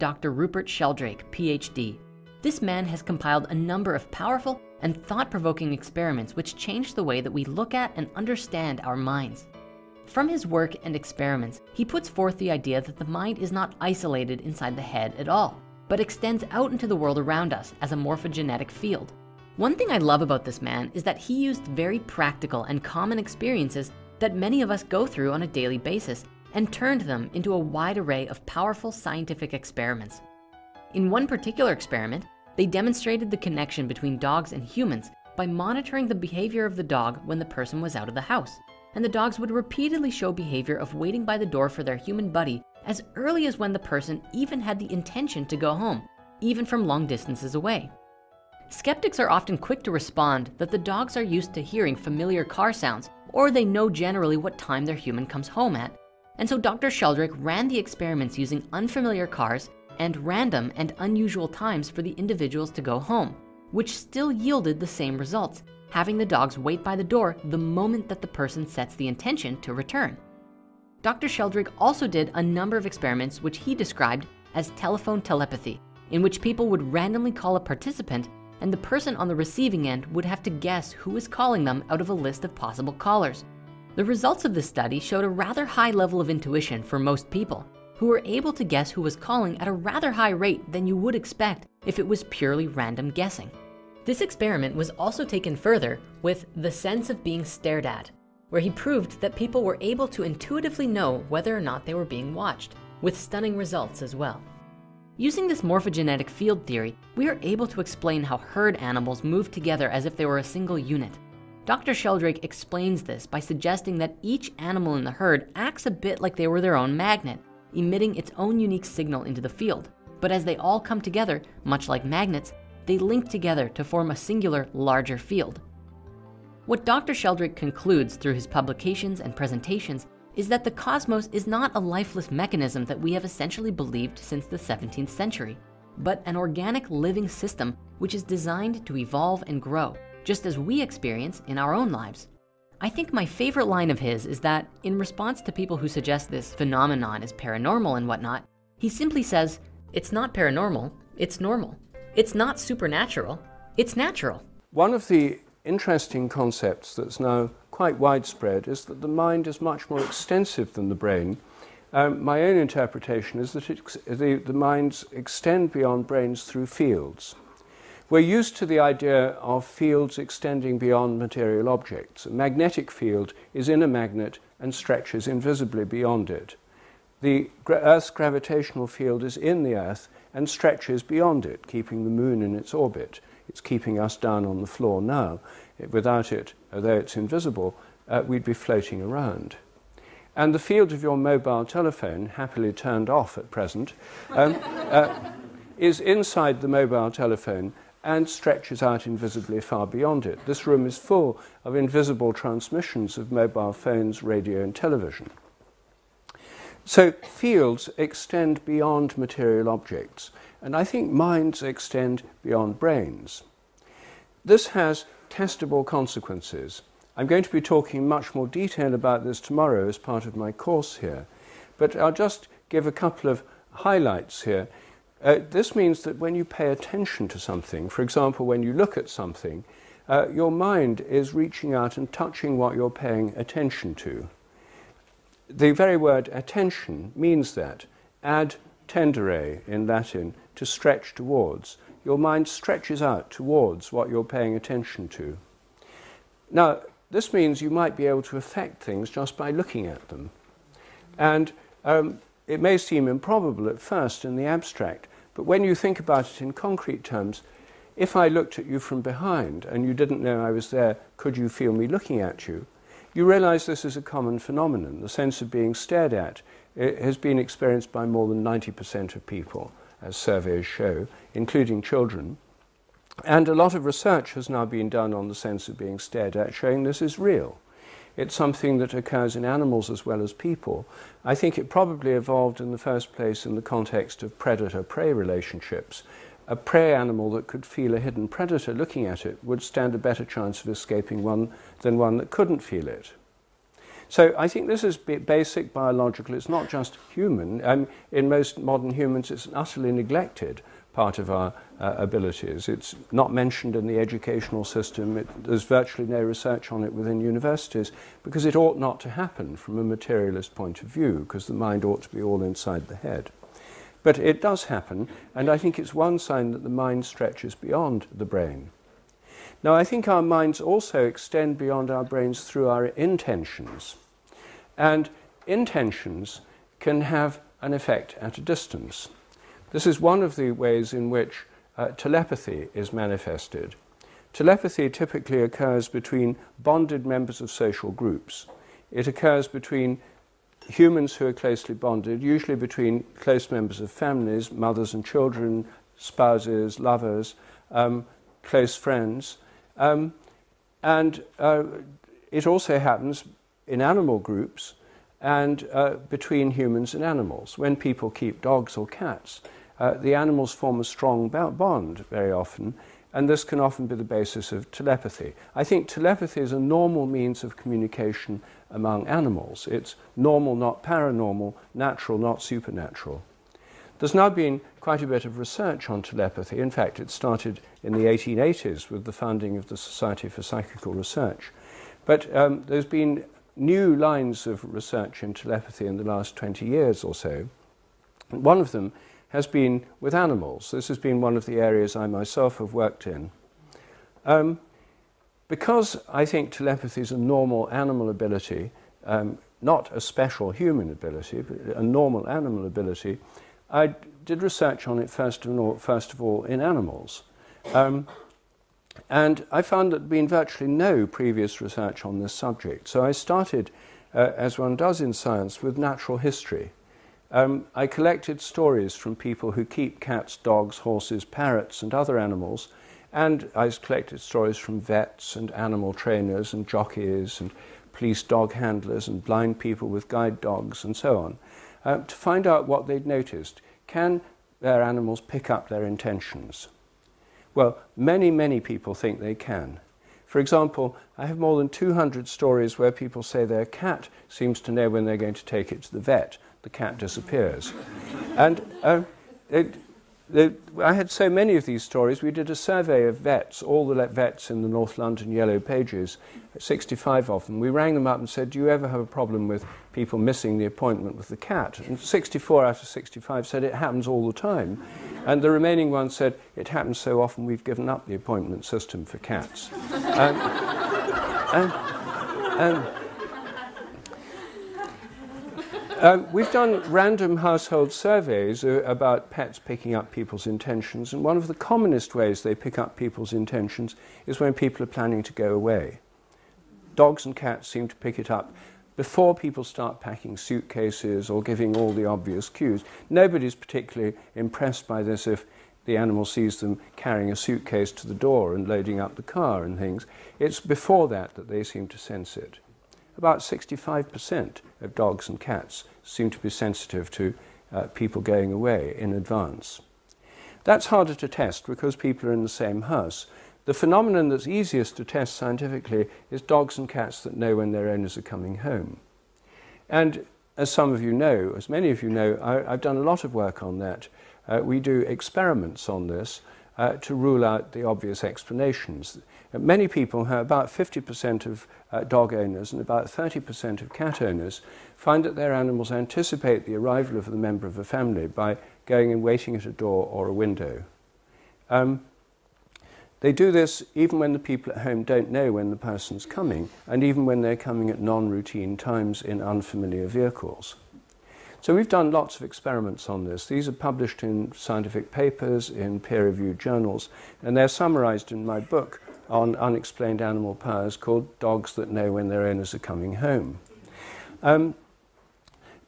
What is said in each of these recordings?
Dr. Rupert Sheldrake, PhD. This man has compiled a number of powerful and thought-provoking experiments which change the way that we look at and understand our minds. From his work and experiments, he puts forth the idea that the mind is not isolated inside the head at all, but extends out into the world around us as a morphogenetic field. One thing I love about this man is that he used very practical and common experiences that many of us go through on a daily basis and turned them into a wide array of powerful scientific experiments. In one particular experiment, they demonstrated the connection between dogs and humans by monitoring the behavior of the dog when the person was out of the house. And the dogs would repeatedly show behavior of waiting by the door for their human buddy as early as when the person even had the intention to go home, even from long distances away. Skeptics are often quick to respond that the dogs are used to hearing familiar car sounds or they know generally what time their human comes home at. And so Dr. Sheldrake ran the experiments using unfamiliar cars and random and unusual times for the individuals to go home, which still yielded the same results, having the dogs wait by the door the moment that the person sets the intention to return. Dr. Sheldrake also did a number of experiments which he described as telephone telepathy, in which people would randomly call a participant and the person on the receiving end would have to guess who is calling them out of a list of possible callers. The results of this study showed a rather high level of intuition for most people, who were able to guess who was calling at a rather high rate than you would expect if it was purely random guessing. This experiment was also taken further with the sense of being stared at, where he proved that people were able to intuitively know whether or not they were being watched, with stunning results as well. Using this morphogenetic field theory, we are able to explain how herd animals move together as if they were a single unit. Dr. Sheldrake explains this by suggesting that each animal in the herd acts a bit like they were their own magnet, emitting its own unique signal into the field. But as they all come together, much like magnets, they link together to form a singular larger field. What Dr. Sheldrake concludes through his publications and presentations is that the cosmos is not a lifeless mechanism that we have essentially believed since the 17th century, but an organic living system which is designed to evolve and grow, just as we experience in our own lives. I think my favorite line of his is that in response to people who suggest this phenomenon is paranormal and whatnot, he simply says, it's not paranormal, it's normal. It's not supernatural, it's natural. One of the interesting concepts that's now quite widespread is that the mind is much more extensive than the brain. Um, my own interpretation is that the, the minds extend beyond brains through fields. We're used to the idea of fields extending beyond material objects. A magnetic field is in a magnet and stretches invisibly beyond it. The Earth's gravitational field is in the Earth and stretches beyond it, keeping the moon in its orbit. It's keeping us down on the floor now. Without it, although it's invisible, uh, we'd be floating around. And the field of your mobile telephone, happily turned off at present, um, uh, is inside the mobile telephone and stretches out invisibly far beyond it. This room is full of invisible transmissions of mobile phones, radio, and television. So fields extend beyond material objects, and I think minds extend beyond brains. This has testable consequences. I'm going to be talking much more detail about this tomorrow as part of my course here, but I'll just give a couple of highlights here. Uh, this means that when you pay attention to something, for example, when you look at something, uh, your mind is reaching out and touching what you're paying attention to. The very word attention means that. Ad tendere in Latin, to stretch towards your mind stretches out towards what you're paying attention to. Now, this means you might be able to affect things just by looking at them. And um, it may seem improbable at first in the abstract, but when you think about it in concrete terms, if I looked at you from behind and you didn't know I was there, could you feel me looking at you? You realize this is a common phenomenon. The sense of being stared at it has been experienced by more than 90% of people as surveys show, including children. And a lot of research has now been done on the sense of being stared at, showing this is real. It's something that occurs in animals as well as people. I think it probably evolved in the first place in the context of predator prey relationships. A prey animal that could feel a hidden predator looking at it would stand a better chance of escaping one than one that couldn't feel it. So I think this is basic biological. It's not just human. Um, in most modern humans, it's utterly neglected part of our uh, abilities. It's not mentioned in the educational system. It, there's virtually no research on it within universities because it ought not to happen from a materialist point of view because the mind ought to be all inside the head. But it does happen, and I think it's one sign that the mind stretches beyond the brain. Now, I think our minds also extend beyond our brains through our intentions. And intentions can have an effect at a distance. This is one of the ways in which uh, telepathy is manifested. Telepathy typically occurs between bonded members of social groups. It occurs between humans who are closely bonded, usually between close members of families, mothers and children, spouses, lovers, um, close friends. Um, and uh, it also happens in animal groups and uh, between humans and animals. When people keep dogs or cats, uh, the animals form a strong bond very often, and this can often be the basis of telepathy. I think telepathy is a normal means of communication among animals. It's normal, not paranormal, natural, not supernatural. There's now been quite a bit of research on telepathy. In fact, it started in the 1880s with the founding of the Society for Psychical Research. But um, there's been new lines of research in telepathy in the last 20 years or so. One of them has been with animals. This has been one of the areas I myself have worked in. Um, because I think telepathy is a normal animal ability, um, not a special human ability, but a normal animal ability, I did research on it first of all, first of all in animals. Um, and I found that there had been virtually no previous research on this subject. So I started, uh, as one does in science, with natural history. Um, I collected stories from people who keep cats, dogs, horses, parrots, and other animals and I collected stories from vets and animal trainers and jockeys and police dog handlers and blind people with guide dogs and so on uh, to find out what they'd noticed. Can their animals pick up their intentions? Well, many, many people think they can. For example, I have more than 200 stories where people say their cat seems to know when they're going to take it to the vet. The cat disappears. and uh, it, the, I had so many of these stories. We did a survey of vets, all the vets in the North London Yellow Pages, 65 of them. We rang them up and said, Do you ever have a problem with people missing the appointment with the cat? And 64 out of 65 said it happens all the time. And the remaining ones said, It happens so often we've given up the appointment system for cats. and, and, and um, we've done random household surveys uh, about pets picking up people's intentions, and one of the commonest ways they pick up people's intentions is when people are planning to go away. Dogs and cats seem to pick it up before people start packing suitcases or giving all the obvious cues. Nobody's particularly impressed by this if the animal sees them carrying a suitcase to the door and loading up the car and things. It's before that that they seem to sense it. About 65% of dogs and cats seem to be sensitive to uh, people going away in advance. That's harder to test because people are in the same house. The phenomenon that's easiest to test scientifically is dogs and cats that know when their owners are coming home. And as some of you know, as many of you know, I, have done a lot of work on that. Uh, we do experiments on this uh, to rule out the obvious explanations. Uh, many people, about 50% of uh, dog owners and about 30% of cat owners, find that their animals anticipate the arrival of the member of a family by going and waiting at a door or a window. Um, they do this even when the people at home don't know when the person's coming, and even when they're coming at non routine times in unfamiliar vehicles. So we've done lots of experiments on this. These are published in scientific papers, in peer-reviewed journals, and they're summarized in my book on unexplained animal powers called Dogs That Know When Their Owners Are Coming Home. Um,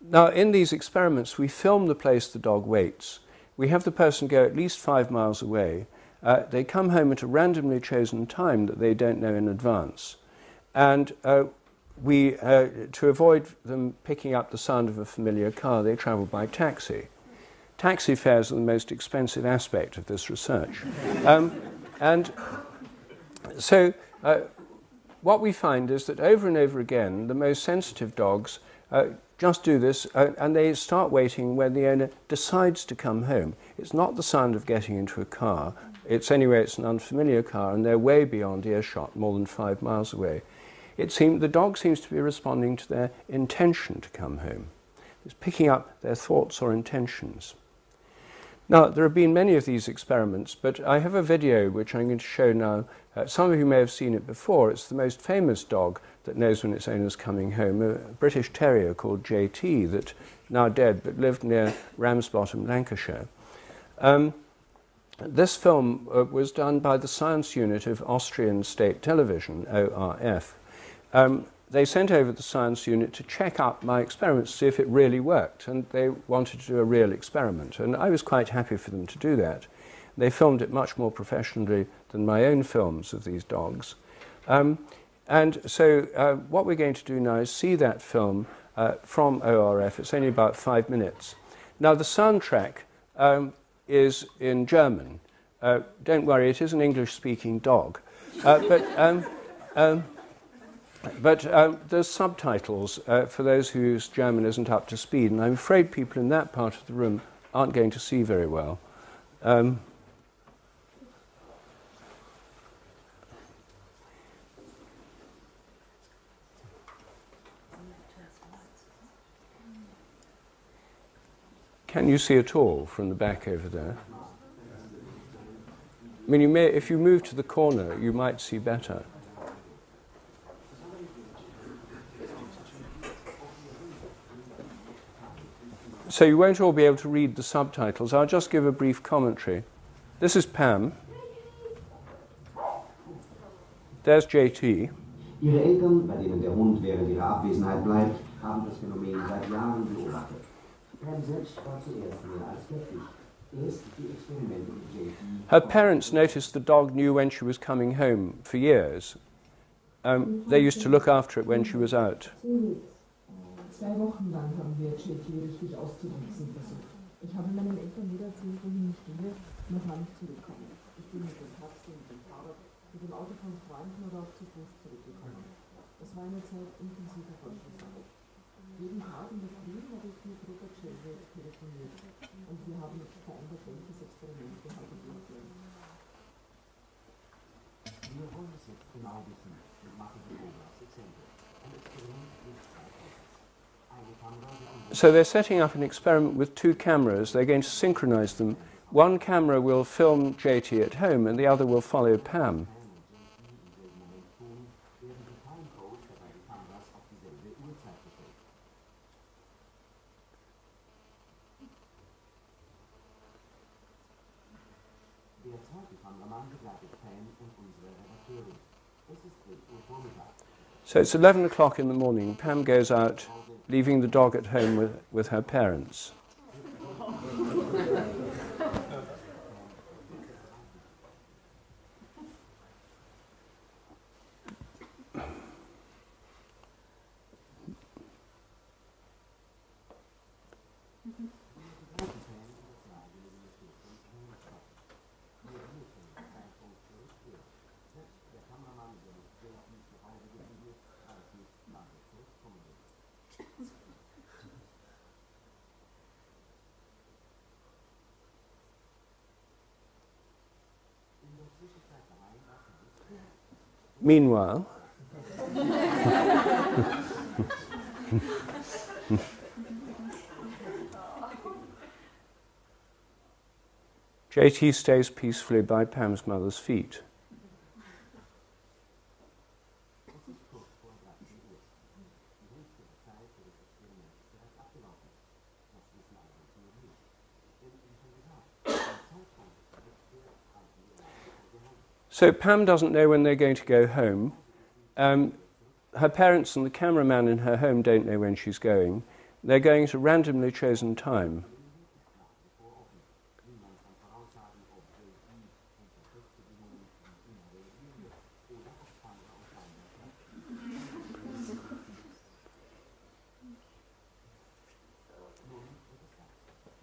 now, in these experiments, we film the place the dog waits. We have the person go at least five miles away. Uh, they come home at a randomly chosen time that they don't know in advance. And uh, we, uh, to avoid them picking up the sound of a familiar car, they travel by taxi. Taxi fares are the most expensive aspect of this research. Um, and so uh, what we find is that over and over again, the most sensitive dogs uh, just do this uh, and they start waiting when the owner decides to come home. It's not the sound of getting into a car. It's anyway, it's an unfamiliar car and they're way beyond earshot, more than five miles away. It seems the dog seems to be responding to their intention to come home. It's picking up their thoughts or intentions. Now, there have been many of these experiments, but I have a video which I'm going to show now. Uh, some of you may have seen it before. It's the most famous dog that knows when its owner's coming home, a British Terrier called JT that now dead but lived near Ramsbottom, Lancashire. Um, this film uh, was done by the science unit of Austrian State Television, ORF. Um, they sent over the science unit to check up my experiments to see if it really worked, and they wanted to do a real experiment. And I was quite happy for them to do that. They filmed it much more professionally than my own films of these dogs. Um, and so uh, what we're going to do now is see that film uh, from ORF. It's only about five minutes. Now, the soundtrack um, is in German. Uh, don't worry, it is an English-speaking dog. Uh, but um, um, but um, there's subtitles uh, for those whose German isn't up to speed, and I'm afraid people in that part of the room aren't going to see very well. Um, Can you see at all from the back over there? I mean, you may, if you move to the corner, you might see better. So you won't all be able to read the subtitles. I'll just give a brief commentary. This is Pam. There's JT. Ihre Eltern, bei denen der Hund während ihrer Abwesenheit bleibt, haben das Phänomen seit Jahren beobachtet. Pam selbst war zuerst mehr als skeptisch. Erst die Experimente mit JT. Her parents noticed the dog knew when she was coming home for years. Um, they used to look after it when she was out. Zwei Wochen lang haben wir JT richtig auszutricksen versucht. Ich habe meinen Eltern wieder erzählt, wohin ich gehe, noch gar nicht zurückkommen. Ich bin mit dem Taxi und dem Fahrrad, mit dem Auto von Freunden oder auch zu Fuß zurückgekommen. Es war eine Zeit intensiver Forschungsarbeit. Jeden Tag in der Früh habe ich mit Robert Sheldrake telefoniert und wir haben vereinbart, welches Experiment wir heute durchführen. Wir wollen es jetzt genau wissen und machen die Beobachtung Exempel. Ein Experiment mit So they're setting up an experiment with two cameras. They're going to synchronize them. One camera will film JT at home and the other will follow Pam. werden die Timecodes der beiden Kameras auf dieselbe Uhrzeit gestellt. Der zweite Kameramann begleitet Pam und unsere Redakteurin. Es ist 11 Uhr Vormittag. So it's 11 o'clock in the morning. Pam goes out, leaving the dog at home with, with her parents. Meanwhile, JT stays peacefully by Pam's mother's feet. So Pam doesn't know when they're going to go home. Um, her parents and the cameraman in her home don't know when she's going. They're going at a randomly chosen time.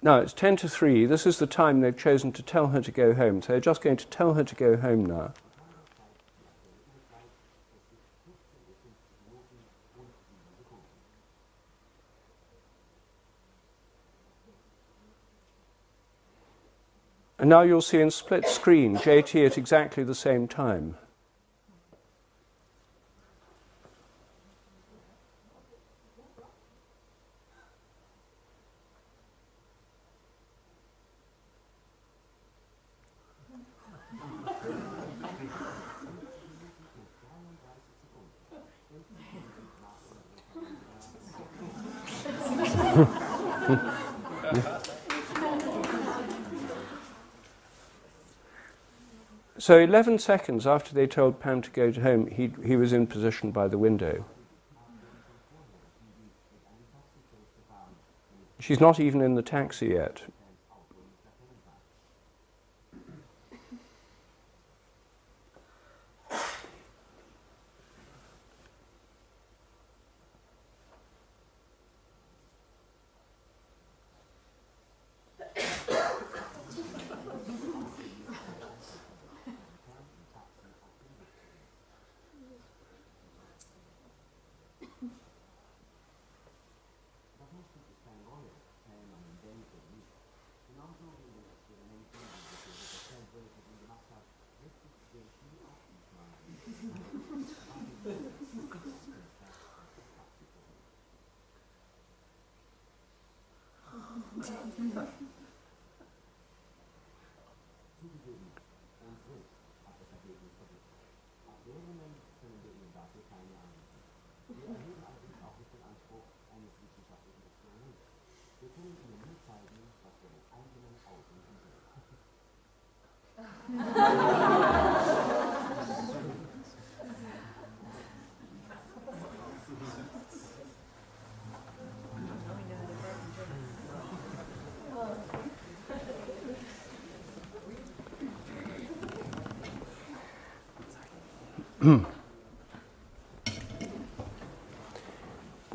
Now, it's 10 to 3. This is the time they've chosen to tell her to go home. So they're just going to tell her to go home now. And now you'll see in split screen JT at exactly the same time. So 11 seconds after they told Pam to go home, he, he was in position by the window. She's not even in the taxi yet.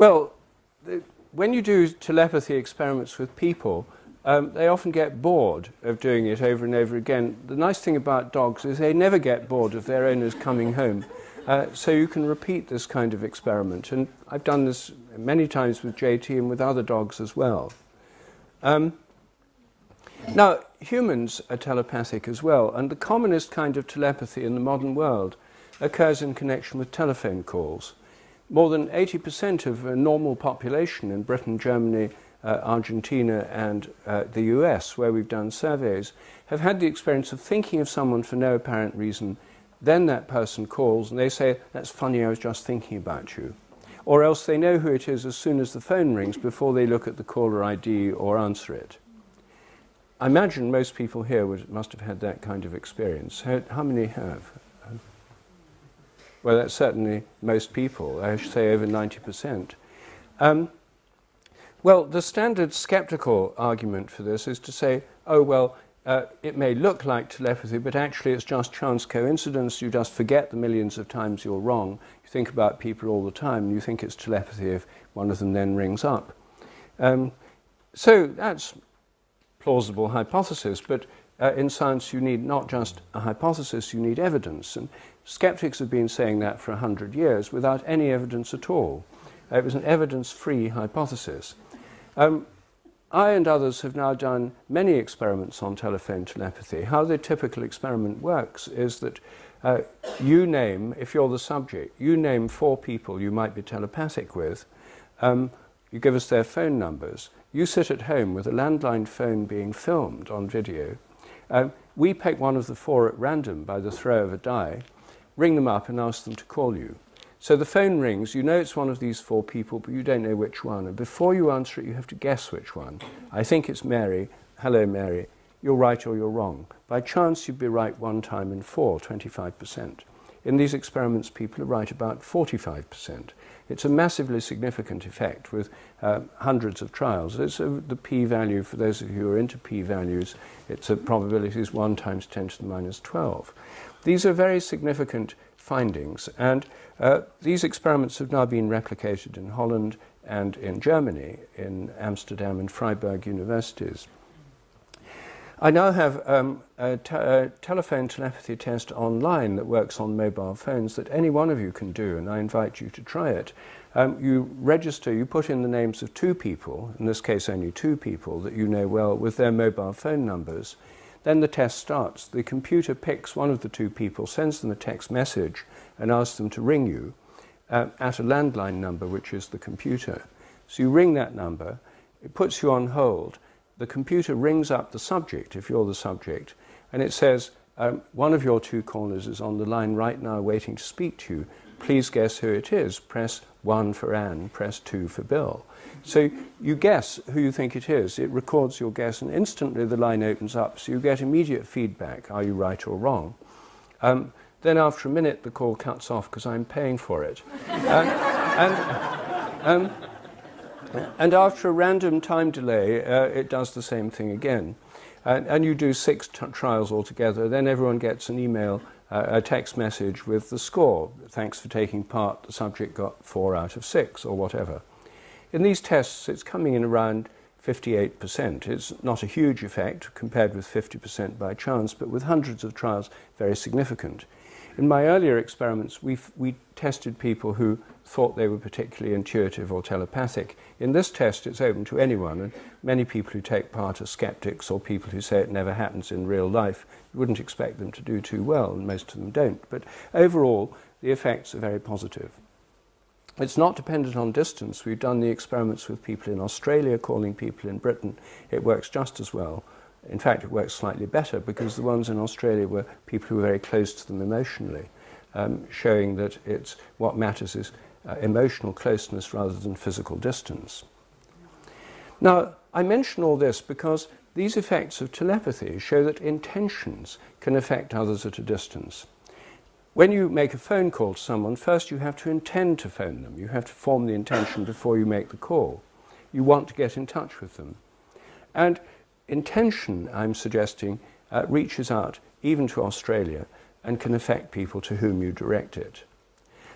Well, the, when you do telepathy experiments with people, um, they often get bored of doing it over and over again. The nice thing about dogs is they never get bored of their owners coming home. Uh, so you can repeat this kind of experiment. And I've done this many times with JT and with other dogs as well. Um, now, humans are telepathic as well, and the commonest kind of telepathy in the modern world occurs in connection with telephone calls. More than 80% of a normal population in Britain, Germany, uh, Argentina, and uh, the US, where we've done surveys, have had the experience of thinking of someone for no apparent reason. Then that person calls and they say, That's funny, I was just thinking about you. Or else they know who it is as soon as the phone rings before they look at the caller ID or answer it. I imagine most people here would, must have had that kind of experience. How, how many have? Well, that's certainly most people. I should say over 90%. Um, well, the standard skeptical argument for this is to say, oh, well, uh, it may look like telepathy, but actually it's just chance coincidence. You just forget the millions of times you're wrong. You think about people all the time, and you think it's telepathy if one of them then rings up. Um, so that's plausible hypothesis, but uh, in science you need not just a hypothesis, you need evidence. And Skeptics have been saying that for 100 years without any evidence at all. Uh, it was an evidence free hypothesis. Um, I and others have now done many experiments on telephone telepathy. How the typical experiment works is that uh, you name, if you're the subject, you name four people you might be telepathic with. Um, you give us their phone numbers. You sit at home with a landline phone being filmed on video. Uh, we pick one of the four at random by the throw of a die ring them up and ask them to call you. So the phone rings, you know it's one of these four people, but you don't know which one. And before you answer it, you have to guess which one. I think it's Mary. Hello, Mary. You're right or you're wrong. By chance, you'd be right one time in four, 25%. In these experiments, people are right about 45%. It's a massively significant effect with uh, hundreds of trials. It's a, the p-value, for those of you who are into p-values, it's a probability is 1 times 10 to the minus 12. These are very significant findings, and uh, these experiments have now been replicated in Holland and in Germany, in Amsterdam and Freiburg universities. I now have um, a, a, telephone telepathy test online that works on mobile phones that any one of you can do, and I invite you to try it. Um, you register, you put in the names of two people, in this case only two people that you know well, with their mobile phone numbers. Then the test starts. The computer picks one of the two people, sends them a text message, and asks them to ring you uh, at a landline number, which is the computer. So you ring that number, it puts you on hold. The computer rings up the subject, if you're the subject, and it says, um, One of your two callers is on the line right now waiting to speak to you. Please guess who it is. Press 1 for Anne, press 2 for Bill. So you guess who you think it is. It records your guess, and instantly the line opens up. So you get immediate feedback are you right or wrong? Um, then after a minute, the call cuts off because I'm paying for it. uh, and, um, and after a random time delay, uh, it does the same thing again. And, and you do six trials altogether. Then everyone gets an email, uh, a text message with the score. Thanks for taking part. The subject got four out of six, or whatever. In these tests, it's coming in around 58%. It's not a huge effect compared with 50% by chance, but with hundreds of trials, very significant. In my earlier experiments, we we tested people who thought they were particularly intuitive or telepathic. In this test, it's open to anyone, and many people who take part are skeptics or people who say it never happens in real life. You wouldn't expect them to do too well, and most of them don't. But overall, the effects are very positive. It's not dependent on distance. We've done the experiments with people in Australia, calling people in Britain. It works just as well. In fact, it works slightly better because the ones in Australia were people who were very close to them emotionally, um, showing that it's, what matters is uh, emotional closeness rather than physical distance. Now, I mention all this because these effects of telepathy show that intentions can affect others at a distance. When you make a phone call to someone, first you have to intend to phone them. You have to form the intention before you make the call. You want to get in touch with them. And intention, I'm suggesting, uh, reaches out even to Australia and can affect people to whom you direct it.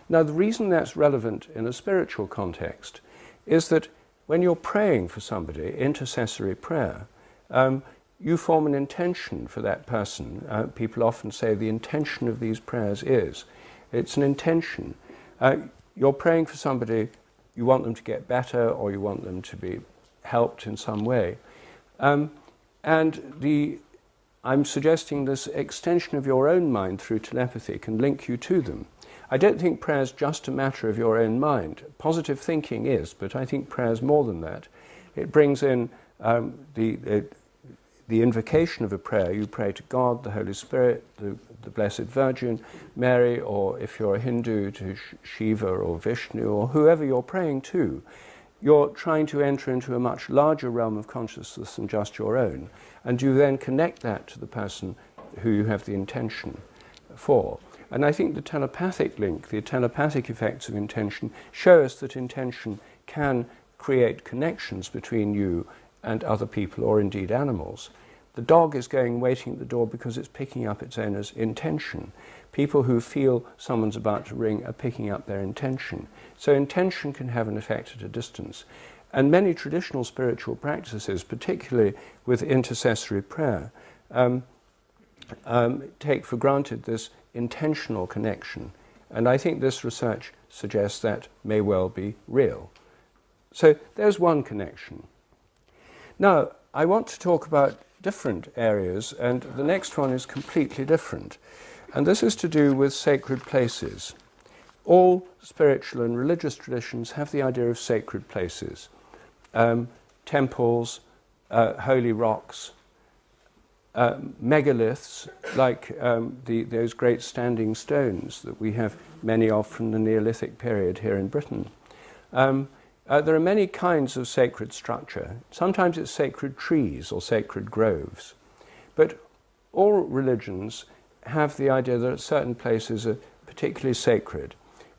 Now, the reason that's relevant in a spiritual context is that when you're praying for somebody, intercessory prayer, um, you form an intention for that person. Uh, people often say the intention of these prayers is. It's an intention. Uh, you're praying for somebody, you want them to get better or you want them to be helped in some way. Um, and the, I'm suggesting this extension of your own mind through telepathy can link you to them. I don't think prayer is just a matter of your own mind. Positive thinking is, but I think prayer is more than that. It brings in um, the, the, the, invocation of a prayer. You pray to God, the Holy Spirit, the, the Blessed Virgin, Mary, or if you're a Hindu, to Shiva or Vishnu, or whoever you're praying to. You're trying to enter into a much larger realm of consciousness than just your own. And you then connect that to the person who you have the intention for. And I think the telepathic link, the telepathic effects of intention, show us that intention can create connections between you and other people or indeed animals. The dog is going waiting at the door because it's picking up its owner's intention. People who feel someone's about to ring are picking up their intention. So intention can have an effect at a distance. And many traditional spiritual practices, particularly with intercessory prayer, um, um, take for granted this intentional connection. And I think this research suggests that may well be real. So there's one connection. Now, I want to talk about different areas, and the next one is completely different. And this is to do with sacred places. All spiritual and religious traditions have the idea of sacred places um, temples, uh, holy rocks, uh, megaliths like um, the, those great standing stones that we have many of from the Neolithic period here in Britain. Um, uh, there are many kinds of sacred structure. Sometimes it's sacred trees or sacred groves. But all religions have the idea that certain places are particularly sacred.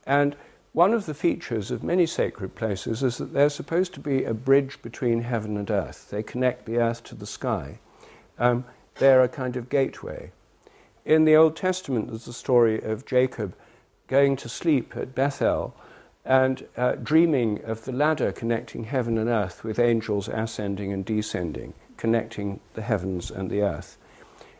And one of the features of many sacred places is that they're supposed to be a bridge between heaven and earth. They connect the earth to the sky. Um, they're a kind of gateway. In the Old Testament, there's the story of Jacob going to sleep at Bethel and uh, dreaming of the ladder connecting heaven and earth with angels ascending and descending, connecting the heavens and the earth.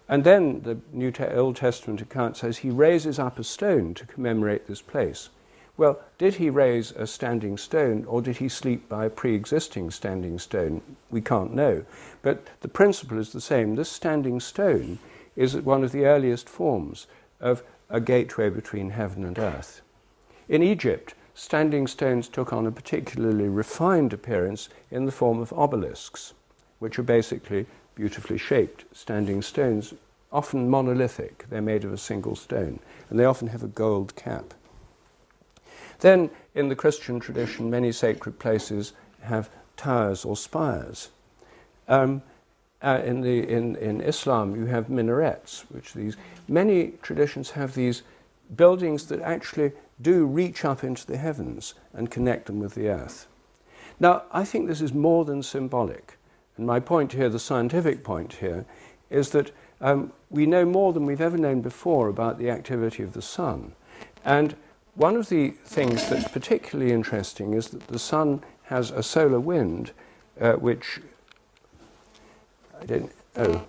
And then the New Te- Old Testament account says he raises up a stone to commemorate this place. well, did he raise a standing stone or did he sleep by a pre existing standing stone? We can't know. But the principle is the same. This standing stone is one of the earliest forms of a gateway between heaven and earth. In Egypt, standing stones took on a particularly refined appearance in the form of obelisks, which are basically beautifully shaped standing stones, often monolithic. They're made of a single stone, and they often have a gold cap. Then, in the Christian tradition, many sacred places have towers or spires. Um, uh, in, the, in, in Islam, you have minarets, which these many traditions have these buildings that actually do reach up into the heavens and connect them with the earth. Now, I think this is more than symbolic. And my point here, the scientific point here, is that um, we know more than we've ever known before about the activity of the sun. And one of the things that's particularly interesting is that the sun has a solar wind, uh, which I don't. Oh.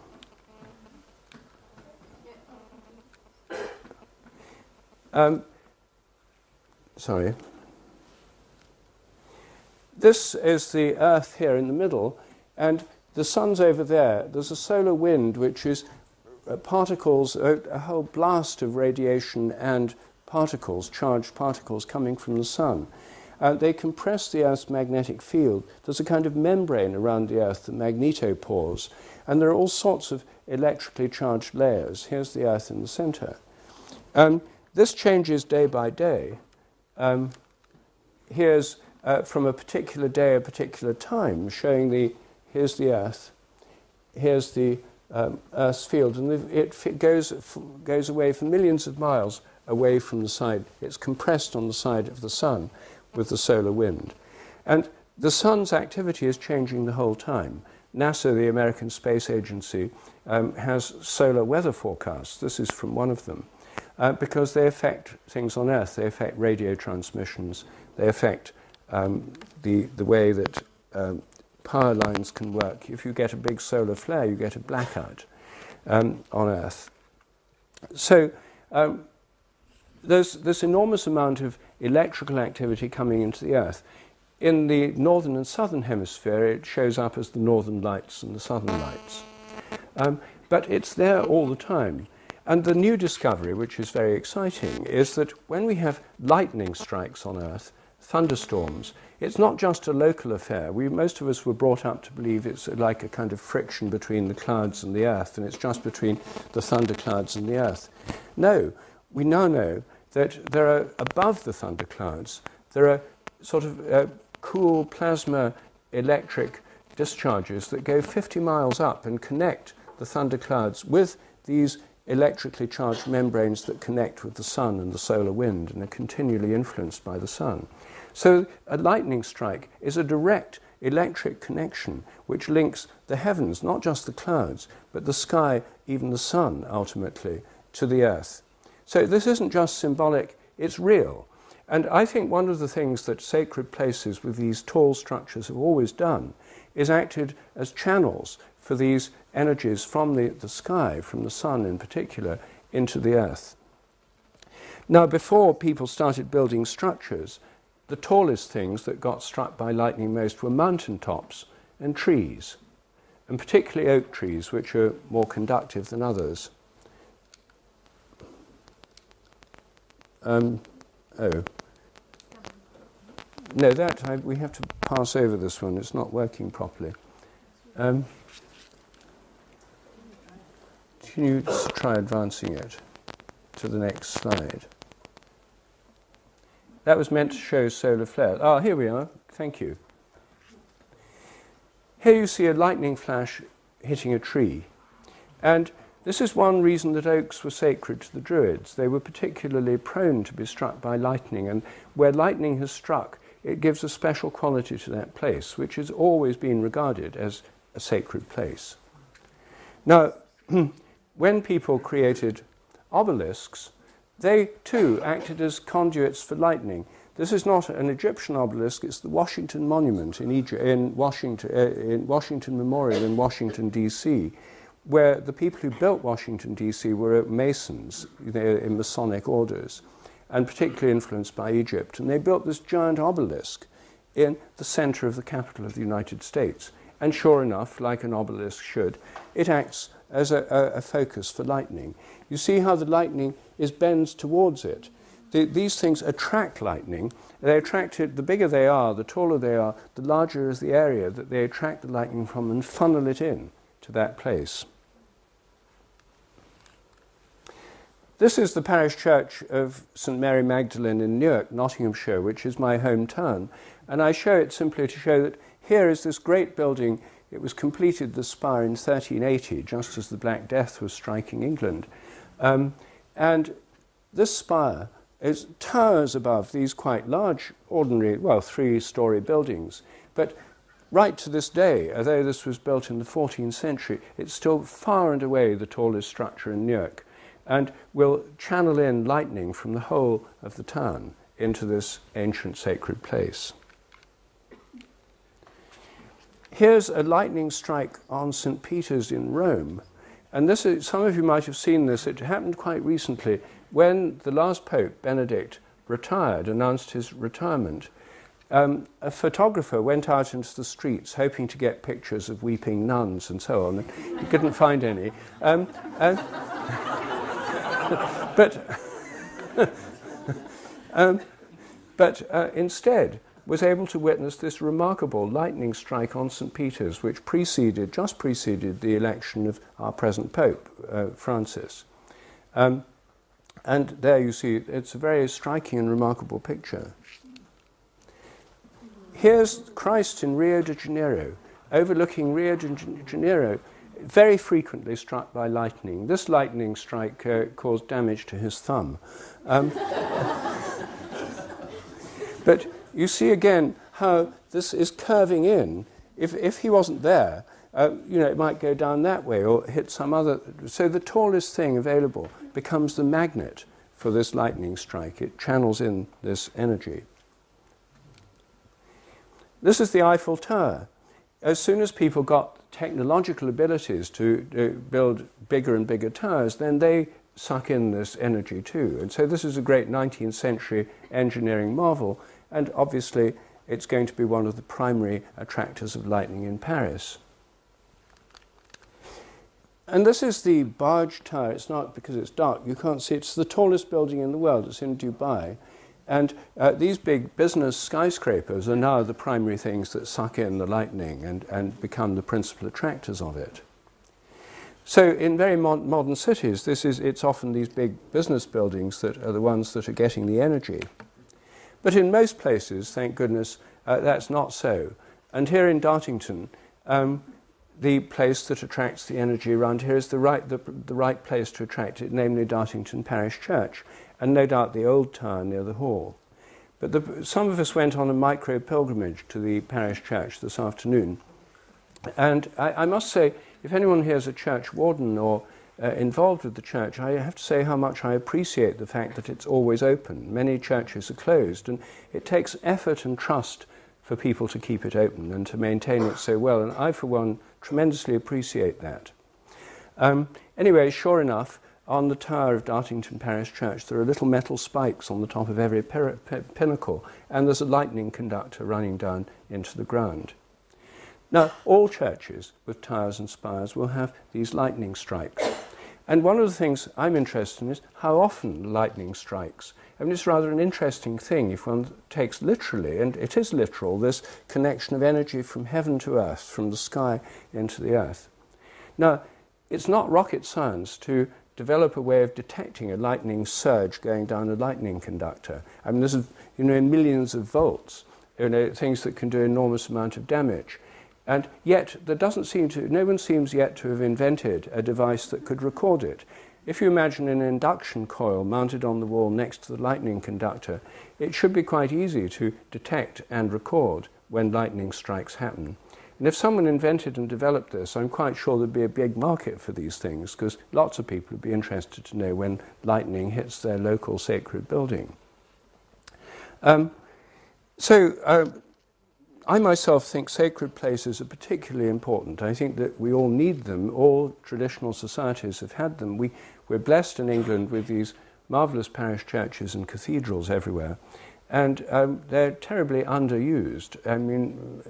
Um, sorry. This is the Earth here in the middle, and the sun's over there. There's a solar wind which is uh, particles, a, a whole blast of radiation and particles, charged particles coming from the sun. Uh, they compress the Earth's magnetic field. There's a kind of membrane around the Earth, the magnetopause, and there are all sorts of electrically charged layers. Here's the Earth in the center. Um, this changes day by day. Um, here's uh, from a particular day, a particular time, showing the here's the Earth, here's the um, Earth's field, and it goes goes away for millions of miles away from the side. It's compressed on the side of the sun with the solar wind. And the sun's activity is changing the whole time. NASA, the American Space Agency, um, has solar weather forecasts. This is from one of them. Uh, because they affect things on Earth. They affect radio transmissions. They affect um, the, the way that um, power lines can work. If you get a big solar flare, you get a blackout um, on Earth. So um, there's this enormous amount of electrical activity coming into the Earth. In the northern and southern hemisphere, it shows up as the northern lights and the southern lights. Um, but it's there all the time. And the new discovery, which is very exciting, is that when we have lightning strikes on Earth, thunderstorms, it's not just a local affair. We, most of us were brought up to believe it's like a kind of friction between the clouds and the Earth, and it's just between the thunderclouds and the Earth. No, we now know that there are above the thunderclouds, there are sort of uh, cool plasma electric discharges that go 50 miles up and connect the thunderclouds with these electrically charged membranes that connect with the sun and the solar wind and are continually influenced by the sun. So a lightning strike is a direct electric connection which links the heavens, not just the clouds, but the sky, even the sun ultimately, to the earth. So this isn't just symbolic, it's real. And I think one of the things that sacred places with these tall structures have always done is acted as channels for these energies from the, the sky, from the sun in particular, into the earth. Now, before people started building structures, the tallest things that got struck by lightning most were mountain tops and trees, and particularly oak trees, which are more conductive than others. Um, oh. No, that I, we have to pass over this one. It's not working properly. Um, can you try advancing it to the next slide? That was meant to show solar flares. Ah, here we are. Thank you. Here you see a lightning flash hitting a tree. And this is one reason that oaks were sacred to the Druids. They were particularly prone to be struck by lightning, and where lightning has struck, it gives a special quality to that place, which has always been regarded as a sacred place. Now, when people created obelisks, they too acted as conduits for lightning. This is not an Egyptian obelisk, it's the Washington Monument in, Egypt, in, Washington, uh, in Washington Memorial in Washington, D.C., where the people who built Washington, D.C. were Masons in Masonic orders. and particularly influenced by Egypt. And they built this giant obelisk in the center of the capital of the United States. And sure enough, like an obelisk should, it acts as a, a, a focus for lightning. You see how the lightning is bends towards it. The, these things attract lightning. They attract it, the bigger they are, the taller they are, the larger is the area that they attract the lightning from and funnel it in to that place. This is the parish church of St Mary Magdalene in Newark, Nottinghamshire, which is my hometown. And I show it simply to show that here is this great building. It was completed, the spire, in 1380, just as the Black Death was striking England. Um, and this spire is towers above these quite large, ordinary, well, three story buildings. But right to this day, although this was built in the 14th century, it's still far and away the tallest structure in Newark and will channel in lightning from the whole of the town into this ancient sacred place. Here's a lightning strike on St. Peter's in Rome. And this is, some of you might have seen this. It happened quite recently when the last Pope, Benedict, retired, announced his retirement. Um, a photographer went out into the streets hoping to get pictures of weeping nuns and so on. And he couldn't find any. Um, but um, but uh, instead was able to witness this remarkable lightning strike on St. Peter's, which preceded, just preceded the election of our present Pope, uh, Francis. Um, and there you see, it's a very striking and remarkable picture. Here's Christ in Rio de Janeiro, overlooking Rio de Janeiro very frequently struck by lightning. This lightning strike uh, caused damage to his thumb. Um, but you see again how this is curving in. If, if he wasn't there, uh, you know, it might go down that way or hit some other. So the tallest thing available becomes the magnet for this lightning strike. It channels in this energy. This is the Eiffel Tower. As soon as people got technological abilities to uh, build bigger and bigger towers, then they suck in this energy too. And so this is a great 19th century engineering marvel, and obviously it's going to be one of the primary attractors of lightning in Paris. And this is the Burj Tower. It's not because it's dark, you can't see. It's the tallest building in the world. It's in Dubai. And uh, these big business skyscrapers are now the primary things that suck in the lightning and, and become the principal attractors of it. So in very mod modern cities, this is, it's often these big business buildings that are the ones that are getting the energy. But in most places, thank goodness, uh, that's not so. And here in Dartington, um, the place that attracts the energy around here is the right, the, the right place to attract it, namely Dartington Parish Church and no doubt the old town near the hall. But the, some of us went on a micro pilgrimage to the parish church this afternoon. And I, I must say, if anyone here is a church warden or uh, involved with the church, I have to say how much I appreciate the fact that it's always open. Many churches are closed, and it takes effort and trust for people to keep it open and to maintain it so well. And I, for one, tremendously appreciate that. Um, anyway, sure enough, on the tower of Dartington Parish Church, there are little metal spikes on the top of every pinnacle, and there's a lightning conductor running down into the ground. Now, all churches with towers and spires will have these lightning strikes. And one of the things I'm interested in is how often lightning strikes. I mean, it's rather an interesting thing if one takes literally, and it is literal, this connection of energy from heaven to earth, from the sky into the earth. Now, it's not rocket science to develop a way of detecting a lightning surge going down a lightning conductor. I mean, this is, you know, in millions of volts, you know, things that can do enormous amount of damage. And yet, there doesn't seem to, no one seems yet to have invented a device that could record it. If you imagine an induction coil mounted on the wall next to the lightning conductor, it should be quite easy to detect and record when lightning strikes happen. And if someone invented and developed this, I'm quite sure there'd be a big market for these things because lots of people would be interested to know when lightning hits their local sacred building. Um, so, uh, I myself think sacred places are particularly important. I think that we all need them. All traditional societies have had them. We, we're blessed in England with these marvelous parish churches and cathedrals everywhere. And um, they're terribly underused. I mean,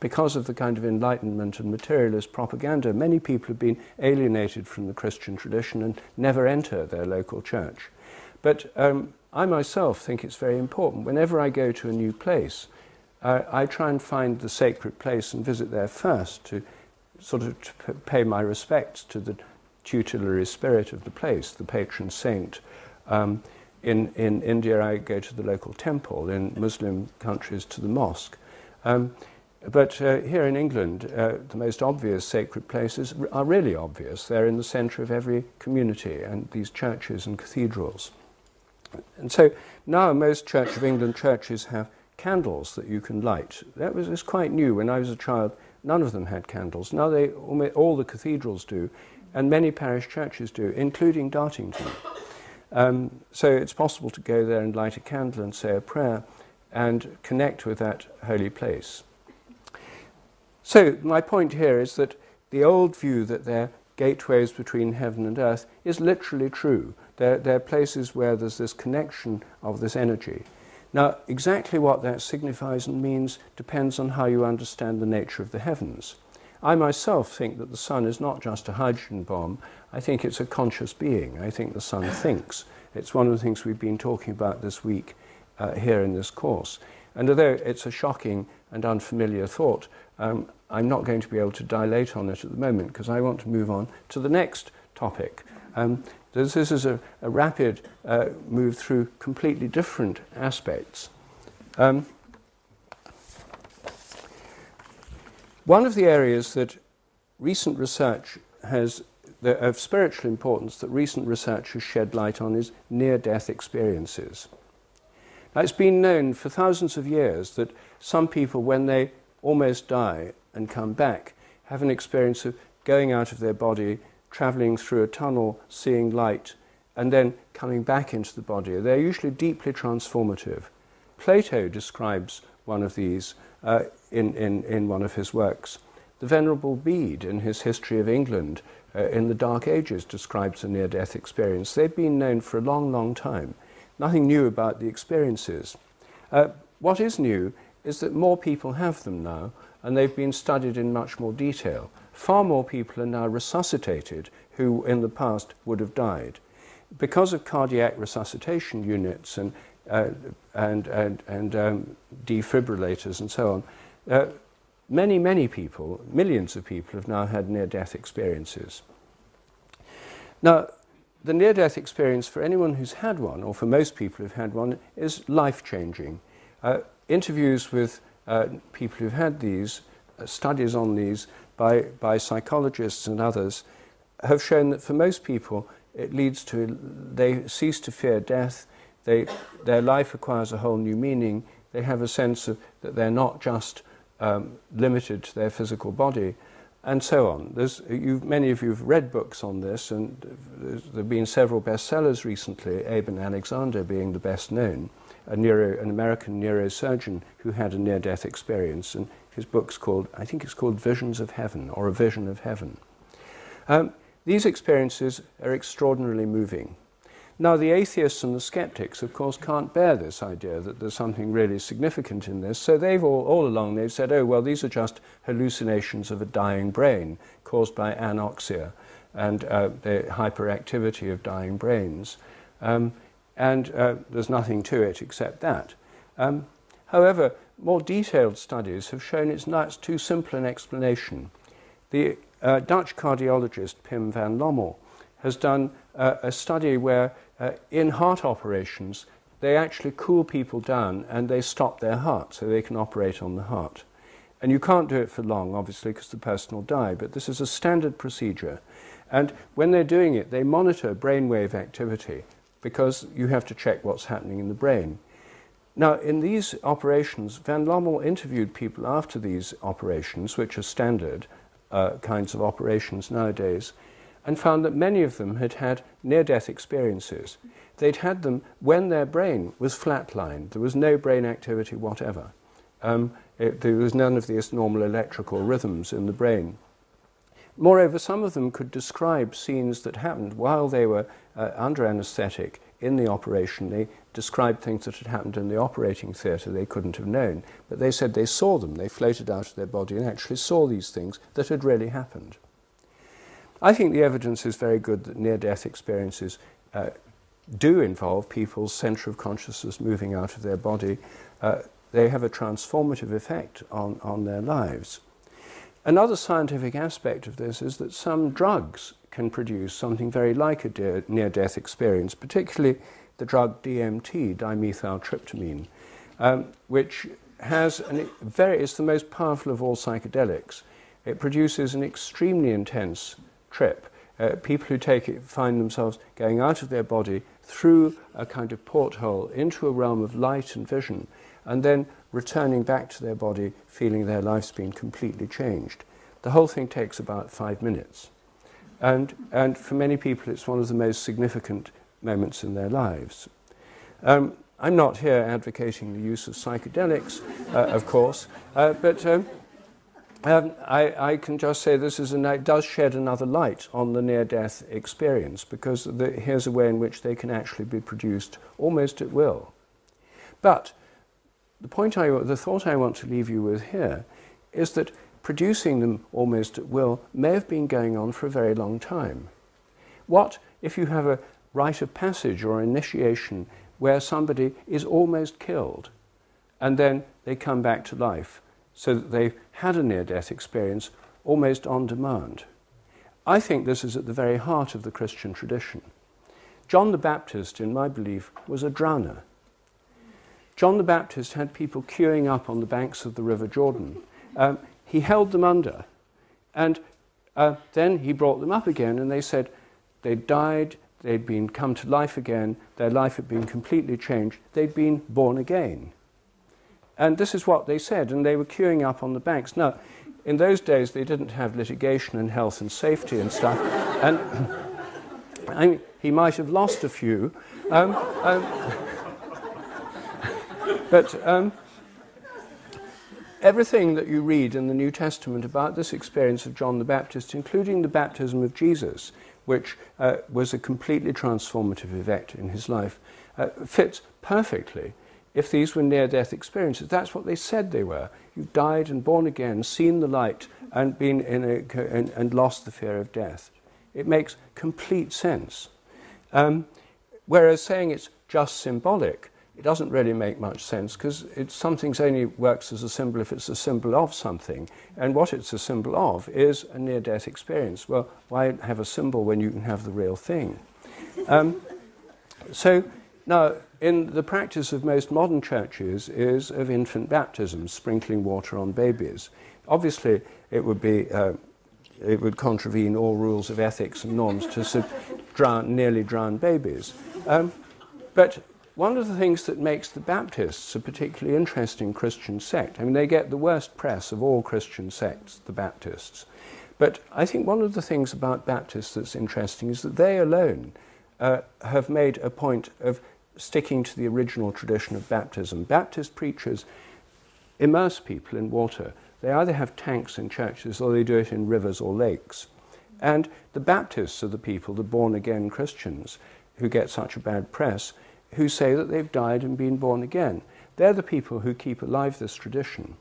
because of the kind of Enlightenment and materialist propaganda, many people have been alienated from the Christian tradition and never enter their local church. But um, I myself think it's very important. Whenever I go to a new place, uh, I try and find the sacred place and visit there first to sort of to pay my respects to the tutelary spirit of the place, the patron saint. Um, in, in India, I go to the local temple. In Muslim countries, to the mosque. Um, but uh, here in England, uh, the most obvious sacred places are really obvious. They're in the centre of every community, and these churches and cathedrals. And so now most Church of England churches have candles that you can light. That was, was quite new. When I was a child, none of them had candles. Now they, all the cathedrals do, and many parish churches do, including Dartington. Um, so it's possible to go there and light a candle and say a prayer and connect with that holy place. So my point here is that the old view that they're gateways between heaven and earth is literally true. They're, they're places where there's this connection of this energy. Now, exactly what that signifies and means depends on how you understand the nature of the heavens. I myself think that the sun is not just a hydrogen bomb, I think it's a conscious being. I think the sun thinks. It's one of the things we've been talking about this week uh, here in this course. And although it's a shocking and unfamiliar thought, um, I'm not going to be able to dilate on it at the moment because I want to move on to the next topic. Um, this, this, is a, a rapid uh, move through completely different aspects. Um, One of the areas that recent research has of spiritual importance that recent research has shed light on is near-death experiences. Now, it's been known for thousands of years that some people, when they almost die and come back, have an experience of going out of their body, traveling through a tunnel, seeing light, and then coming back into the body. They're usually deeply transformative. Plato describes one of these uh, in, in, in one of his works. The Venerable Bede, in his History of England, uh, in the Dark Ages, describes a near death experience. They've been known for a long, long time. Nothing new about the experiences. Uh, what is new is that more people have them now, and they've been studied in much more detail. Far more people are now resuscitated who in the past would have died. Because of cardiac resuscitation units and uh, and, and, and um, defibrillators and so on. Uh, many, many people, millions of people, have now had near death experiences. Now, the near death experience for anyone who's had one, or for most people who've had one, is life changing. Uh, interviews with uh, people who've had these, uh, studies on these by, by psychologists and others, have shown that for most people it leads to, they cease to fear death, they, their life acquires a whole new meaning. They have a sense of that they're not just um, limited to their physical body, and so on. Many of you have read books on this, and there have been several bestsellers recently, Eben Alexander being the best known, a neuro, an American neurosurgeon who had a near death experience, and his book's called, I think it's called Visions of Heaven, or A Vision of Heaven. Um, these experiences are extraordinarily moving. Now, the atheists and the skeptics, of course, can't bear this idea that there's something really significant in this. So they've all, all along they've said, oh, well, these are just hallucinations of a dying brain caused by anoxia and uh, the hyperactivity of dying brains. Um, and uh, there's nothing to it except that. Um, however, more detailed studies have shown it's not too simple an explanation. The uh, Dutch cardiologist Pim van Lommel has done uh, a study where uh, in heart operations, they actually cool people down and they stop their heart so they can operate on the heart. And you can't do it for long, obviously, because the person will die, but this is a standard procedure. And when they're doing it, they monitor brainwave activity because you have to check what's happening in the brain. Now, in these operations, Van Lommel interviewed people after these operations, which are standard uh, kinds of operations nowadays, and found that many of them had had near death experiences. They'd had them when their brain was flatlined, there was no brain activity whatever. Um, it, there was none of these normal electrical rhythms in the brain. Moreover, some of them could describe scenes that happened while they were uh, under anesthetic in the operation. They described things that had happened in the operating theatre they couldn't have known. But they said they saw them. They floated out of their body and actually saw these things that had really happened. I think the evidence is very good that near death experiences uh, do involve people's centre of consciousness moving out of their body. Uh, they have a transformative effect on, on their lives. Another scientific aspect of this is that some drugs can produce something very like a near death experience, particularly the drug DMT, dimethyltryptamine, um, which has an very, it's the most powerful of all psychedelics. It produces an extremely intense trip. Uh, people who take it find themselves going out of their body through a kind of porthole into a realm of light and vision, and then returning back to their body feeling their life's been completely changed. The whole thing takes about five minutes. And, and for many people, it's one of the most significant moments in their lives. Um, I'm not here advocating the use of psychedelics, uh, of course, uh, but um, um, I, I, can just say this is a, does shed another light on the near-death experience because the, here's a way in which they can actually be produced almost at will. But the point I, the thought I want to leave you with here is that producing them almost at will may have been going on for a very long time. What if you have a rite of passage or initiation where somebody is almost killed and then they come back to life so that they've had a near death experience almost on demand? I think this is at the very heart of the Christian tradition. John the Baptist, in my belief, was a drowner. John the Baptist had people queuing up on the banks of the River Jordan. Um, he held them under, and uh, then he brought them up again, and they said they died, they'd been come to life again, their life had been completely changed, they'd been born again. And this is what they said, and they were queuing up on the banks. Now, in those days, they didn't have litigation and health and safety and stuff, and I mean, he might have lost a few. Um, um, but um, everything that you read in the New Testament about this experience of John the Baptist, including the baptism of Jesus, which uh, was a completely transformative event in his life, uh, fits perfectly if these were near death experiences. That's what they said they were. You've died and born again, seen the light, and, been in a, and, and lost the fear of death. It makes complete sense. Um, whereas saying it's just symbolic it doesn't really make much sense because something's only works as a symbol if it's a symbol of something. And what it's a symbol of is a near death experience. Well, why have a symbol when you can have the real thing? Um, so now, in the practice of most modern churches is of infant baptism, sprinkling water on babies. Obviously, it would be uh, it would contravene all rules of ethics and norms to drown, nearly drown babies. Um, but one of the things that makes the Baptists a particularly interesting Christian sect, I mean, they get the worst press of all Christian sects, the Baptists. But I think one of the things about Baptists that's interesting is that they alone uh, have made a point of sticking to the original tradition of baptism. Baptist preachers immerse people in water. They either have tanks in churches or they do it in rivers or lakes. And the Baptists are the people, the born again Christians, who get such a bad press who say that they've died and been born again. They're the people who keep alive this tradition.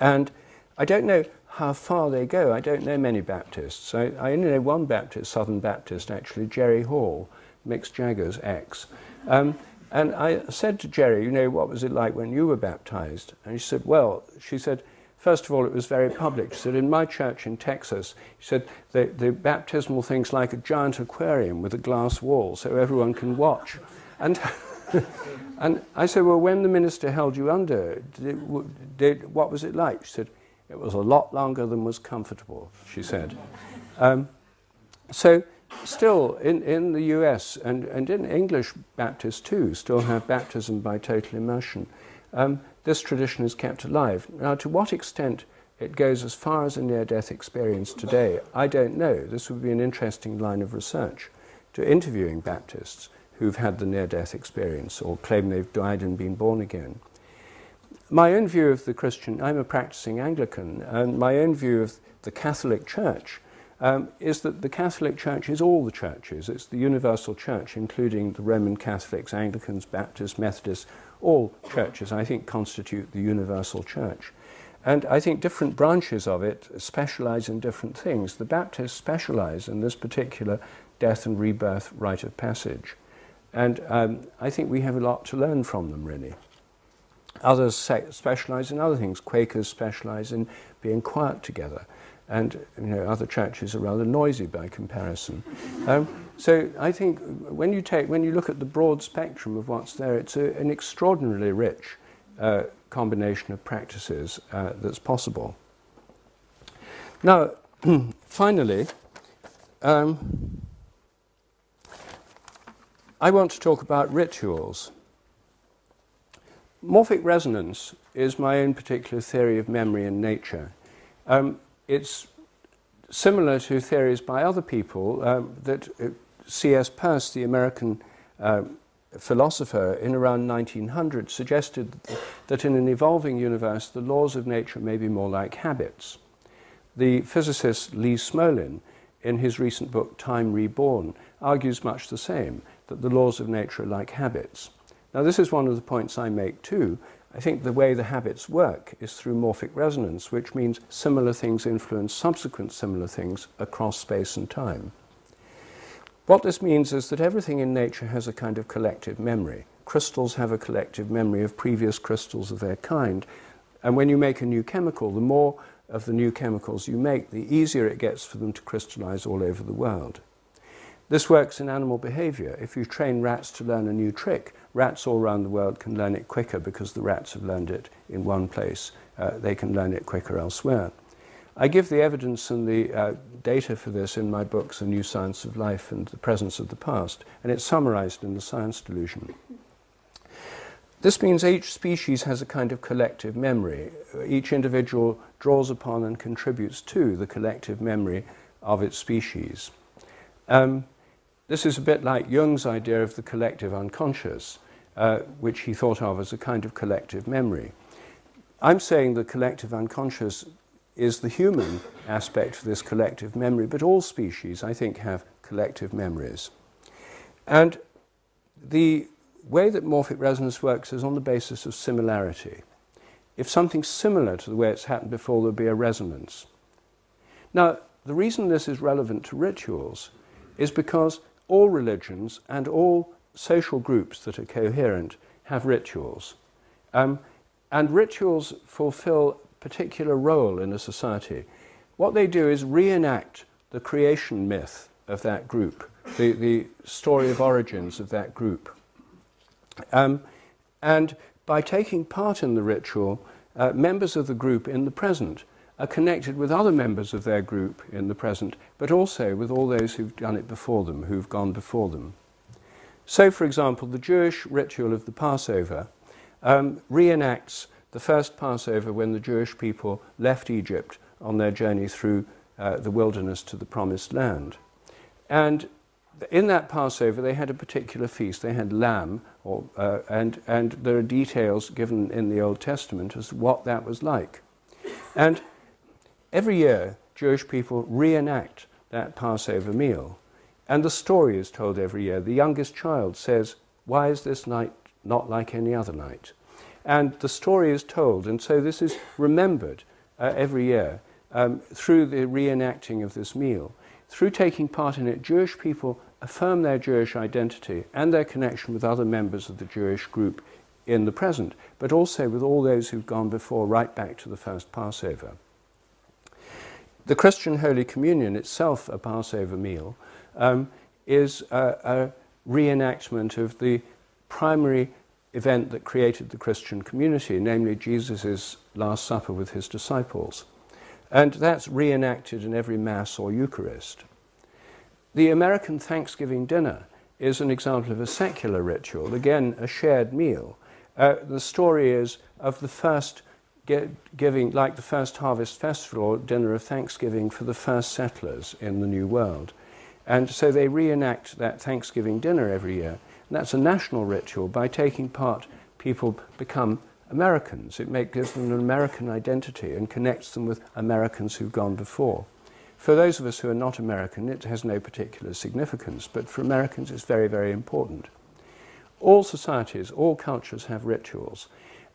And I don't know how far they go. I don't know many Baptists. I, I only know one Baptist, Southern Baptist, actually, Jerry Hall, Mick Jagger's ex. Um, and I said to Jerry, you know, what was it like when you were baptized? And she said, well, she said, first of all, it was very public. She said, in my church in Texas, she said, the, the baptismal thing's like a giant aquarium with a glass wall so everyone can watch. And, and I said, Well, when the minister held you under, did, did, what was it like? She said, It was a lot longer than was comfortable, she said. Um, so, still in, in the US and, and in English Baptists too, still have baptism by total immersion. Um, this tradition is kept alive. Now, to what extent it goes as far as a near death experience today, I don't know. This would be an interesting line of research to interviewing Baptists who've had the near death experience or claim they've died and been born again. My own view of the Christian, I'm a practicing Anglican, and my own view of the Catholic Church um, is that the Catholic Church is all the churches. It's the universal church, including the Roman Catholics, Anglicans, Baptists, Methodists, all churches, I think, constitute the universal church. And I think different branches of it specialize in different things. The Baptists specialize in this particular death and rebirth rite of passage. And um, I think we have a lot to learn from them, really. Others specialize in other things. Quakers specialize in being quiet together. And you know, other churches are rather noisy by comparison. Um, so I think when you, take, when you look at the broad spectrum of what's there, it's a, an extraordinarily rich uh, combination of practices uh, that's possible. Now, finally, um, I want to talk about rituals. Morphic resonance is my own particular theory of memory and nature. Um, it's similar to theories by other people um, that uh, C.S. Peirce, the American uh, philosopher in around 1900 suggested that in an evolving universe, the laws of nature may be more like habits. The physicist Lee Smolin, in his recent book Time Reborn, argues much the same, that the laws of nature are like habits. Now, this is one of the points I make too. I think the way the habits work is through morphic resonance, which means similar things influence subsequent similar things across space and time. What this means is that everything in nature has a kind of collective memory. Crystals have a collective memory of previous crystals of their kind. And when you make a new chemical, the more of the new chemicals you make, the easier it gets for them to crystallize all over the world. This works in animal behavior. If you train rats to learn a new trick, rats all around the world can learn it quicker because the rats have learned it in one place. Uh, they can learn it quicker elsewhere. I give the evidence and the uh, data for this in my books, A New Science of Life and The Presence of the Past, and it's summarized in The Science Delusion. This means each species has a kind of collective memory. Each individual draws upon and contributes to the collective memory of its species. Um, this is a bit like Jung's idea of the collective unconscious, uh, which he thought of as a kind of collective memory. I'm saying the collective unconscious is the human aspect of this collective memory, but all species, I think, have collective memories. And the way that morphic resonance works is on the basis of similarity. If something's similar to the way it's happened before, there'll be a resonance. Now, the reason this is relevant to rituals is because all religions and all social groups that are coherent have rituals. Um, and rituals fulfill a particular role in a society. What they do is reenact the creation myth of that group, the, the story of origins of that group. Um, and by taking part in the ritual, uh, members of the group in the present are connected with other members of their group in the present, but also with all those who've done it before them, who've gone before them. So, for example, the Jewish ritual of the Passover um, reenacts the first Passover when the Jewish people left Egypt on their journey through uh, the wilderness to the promised land. And in that Passover, they had a particular feast. They had lamb, or, uh, and, and there are details given in the Old Testament as to what that was like. And every year, Jewish people reenact that Passover meal. And the story is told every year. The youngest child says, Why is this night not like any other night? And the story is told, and so this is remembered uh, every year um, through the reenacting of this meal. Through taking part in it, Jewish people affirm their Jewish identity and their connection with other members of the Jewish group in the present, but also with all those who've gone before, right back to the first Passover. The Christian Holy Communion, itself a Passover meal, um, is a, a reenactment of the primary event that created the Christian community, namely Jesus' Last Supper with his disciples. And that's reenacted in every Mass or Eucharist. The American Thanksgiving dinner is an example of a secular ritual, again, a shared meal. Uh, the story is of the first giving, like the first harvest festival or dinner of Thanksgiving for the first settlers in the New World. And so they reenact that Thanksgiving dinner every year. And that's a national ritual. By taking part, people become Americans. It gives them an American identity and connects them with Americans who've gone before. For those of us who are not American, it has no particular significance, but for Americans, it's very, very important. All societies, all cultures have rituals,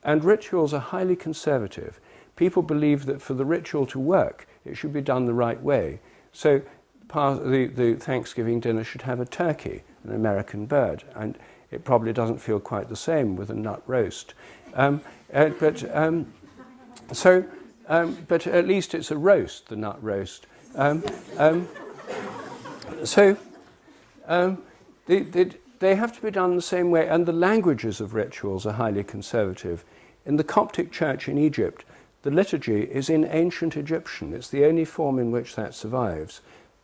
and rituals are highly conservative. People believe that for the ritual to work, it should be done the right way. So the, the Thanksgiving dinner should have a turkey, an American bird, and it probably doesn't feel quite the same with a nut roast. Um, uh, but um, so, um, but at least it's a roast, the nut roast. Um, um, so um, they, they, they have to be done the same way, and the languages of rituals are highly conservative. In the Coptic Church in Egypt, the liturgy is in ancient Egyptian. It's the only form in which that survives.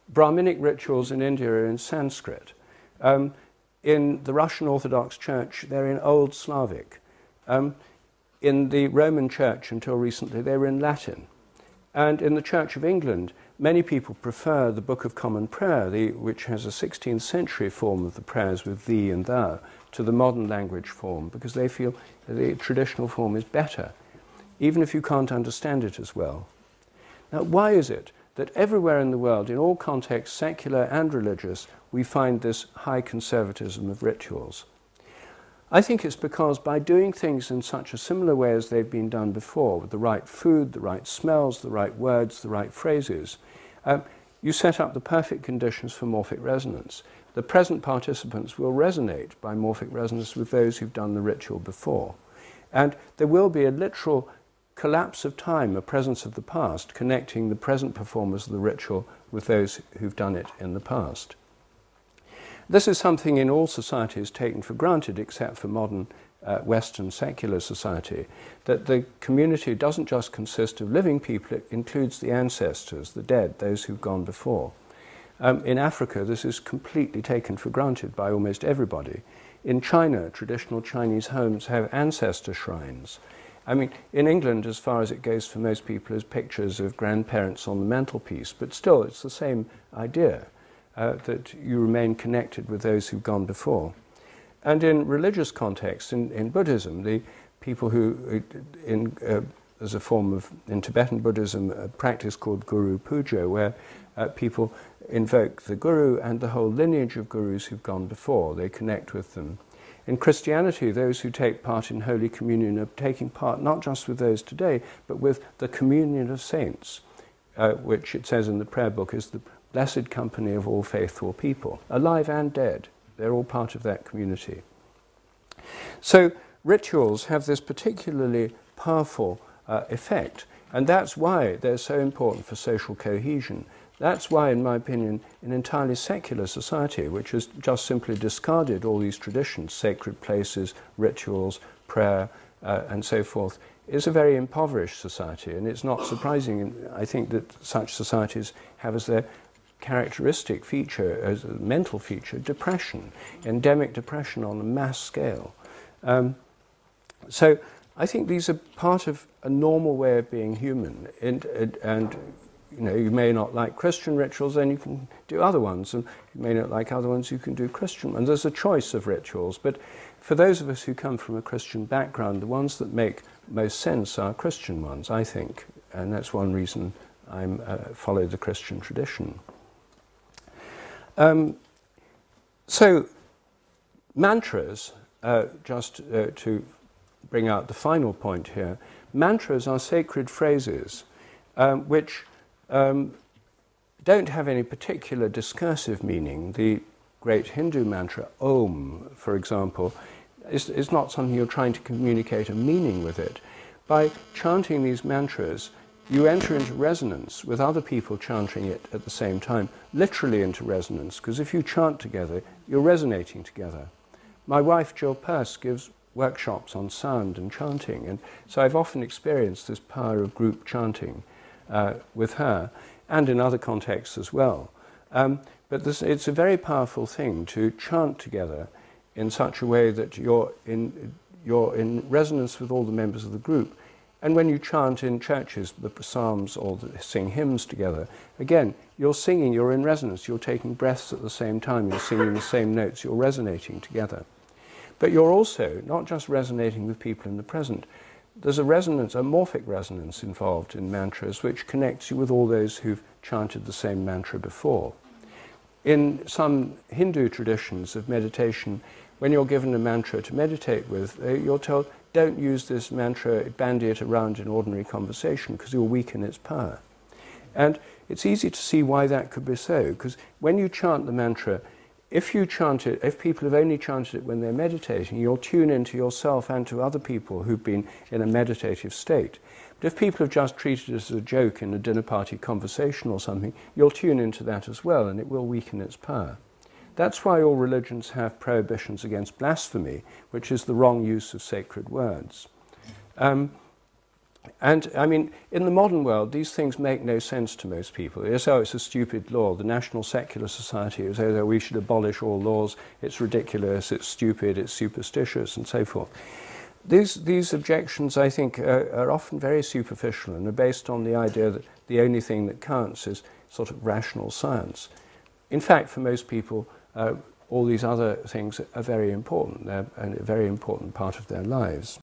Brahminic rituals in India are in Sanskrit. Um, in the Russian Orthodox Church, they're in Old Slavic. Um, in the Roman Church, until recently, they were in Latin. And in the Church of England, Many people prefer the Book of Common Prayer, the, which has a 16th century form of the prayers with thee and thou, to the modern language form because they feel the traditional form is better, even if you can't understand it as well. Now, why is it that everywhere in the world, in all contexts, secular and religious, we find this high conservatism of rituals? I think it's because by doing things in such a similar way as they've been done before, with the right food, the right smells, the right words, the right phrases, um, you set up the perfect conditions for morphic resonance. The present participants will resonate by morphic resonance with those who've done the ritual before. And there will be a literal collapse of time, a presence of the past, connecting the present performers of the ritual with those who've done it in the past. This is something in all societies taken for granted, except for modern uh, Western secular society, that the community doesn't just consist of living people, it includes the ancestors, the dead, those who've gone before. Um, in Africa, this is completely taken for granted by almost everybody. In China, traditional Chinese homes have ancestor shrines. I mean, in England, as far as it goes for most people, is pictures of grandparents on the mantelpiece, but still, it's the same idea uh, that you remain connected with those who've gone before. And in religious contexts, in, in Buddhism, the people who, uh, in, uh, there's a form of, in Tibetan Buddhism, a practice called Guru Puja, where uh, people invoke the Guru and the whole lineage of Gurus who've gone before. They connect with them. In Christianity, those who take part in Holy Communion are taking part not just with those today, but with the communion of saints, uh, which it says in the prayer book is the blessed company of all faithful people, alive and dead. They're all part of that community. So rituals have this particularly powerful uh, effect, and that's why they're so important for social cohesion. That's why, in my opinion, an entirely secular society, which has just simply discarded all these traditions, sacred places, rituals, prayer, uh, and so forth, is a very impoverished society. And it's not surprising, I think, that such societies have as their characteristic feature, as a mental feature, depression, endemic depression on a mass scale. Um, so I think these are part of a normal way of being human. And, and, and, you know, you may not like Christian rituals, then you can do other ones. And you may not like other ones, you can do Christian ones. There's a choice of rituals. But for those of us who come from a Christian background, the ones that make most sense are Christian ones, I think. And that's one reason I uh, follow the Christian tradition. Um, so, mantras, uh, just uh, to bring out the final point here, mantras are sacred phrases um, which um, don't have any particular discursive meaning. The great Hindu mantra, Om, for example, is, is not something you're trying to communicate a meaning with it. By chanting these mantras, you enter into resonance with other people chanting it at the same time, literally into resonance, because if you chant together, you're resonating together. My wife, Jill Purce, gives workshops on sound and chanting, and so I've often experienced this power of group chanting uh, with her, and in other contexts as well. Um, but this, it's a very powerful thing to chant together in such a way that you're in, you're in resonance with all the members of the group and when you chant in churches the psalms or the, sing hymns together, again, you're singing, you're in resonance, you're taking breaths at the same time, you're singing the same notes, you're resonating together. But you're also not just resonating with people in the present, there's a resonance, a morphic resonance involved in mantras, which connects you with all those who've chanted the same mantra before. In some Hindu traditions of meditation, when you're given a mantra to meditate with, uh, you're told, don't use this mantra, bandy it around in ordinary conversation because you'll weaken its power. And it's easy to see why that could be so, because when you chant the mantra, if you chant it, if people have only chanted it when they're meditating, you'll tune into yourself and to other people who've been in a meditative state. But if people have just treated it as a joke in a dinner party conversation or something, you'll tune into that as well and it will weaken its power. That's why all religions have prohibitions against blasphemy, which is the wrong use of sacred words. Um, and I mean, in the modern world, these things make no sense to most people. It's, oh, it's a stupid law. The National Secular Society is, oh, we should abolish all laws. It's ridiculous, it's stupid, it's superstitious, and so forth. These, these objections, I think, are, are often very superficial and are based on the idea that the only thing that counts is sort of rational science. In fact, for most people, Uh, all these other things are very important. They're a very important part of their lives.